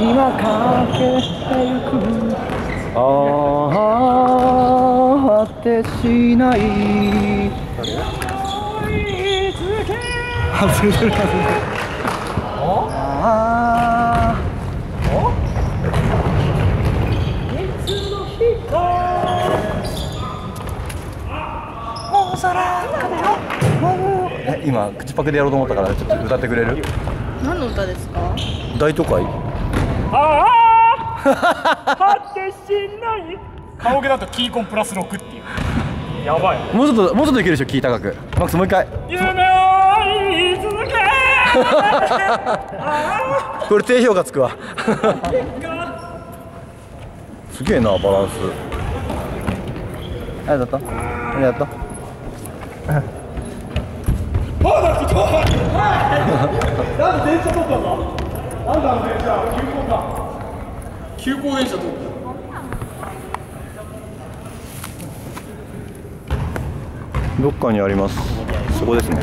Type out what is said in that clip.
今かけてゆくああ果てしない外れてる外れてるああえ今口パクでやろうと思ったからちょっと歌ってくれる何の歌ですか大都会ああ果てしない。顔毛だとキーコンプラス6っていう。やばいもうちょっともうちょっといけるでしょキー高くマックスもう一回。夢を言い続け。これ低評価つくわ。すげえなバランス。ありがとう。ありがとう急行電車通ったどっかにあります。そこですね。